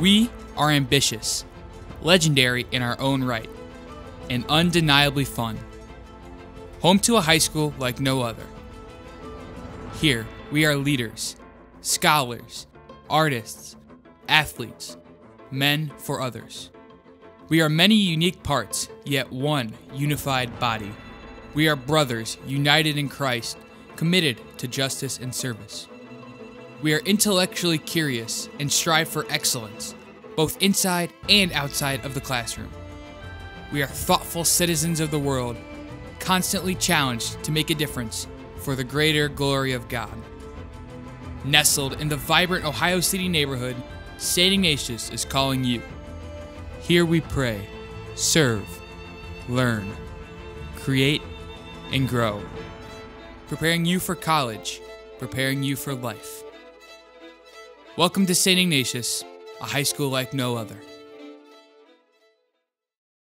We are ambitious, legendary in our own right, and undeniably fun. Home to a high school like no other. Here, we are leaders, scholars, artists, athletes, men for others. We are many unique parts, yet one unified body. We are brothers united in Christ, committed to justice and service. We are intellectually curious and strive for excellence, both inside and outside of the classroom. We are thoughtful citizens of the world, constantly challenged to make a difference for the greater glory of God. Nestled in the vibrant Ohio City neighborhood, St. Ignatius is calling you. Here we pray, serve, learn, create, and grow. Preparing you for college, preparing you for life. Welcome to St. Ignatius, a high school like no other.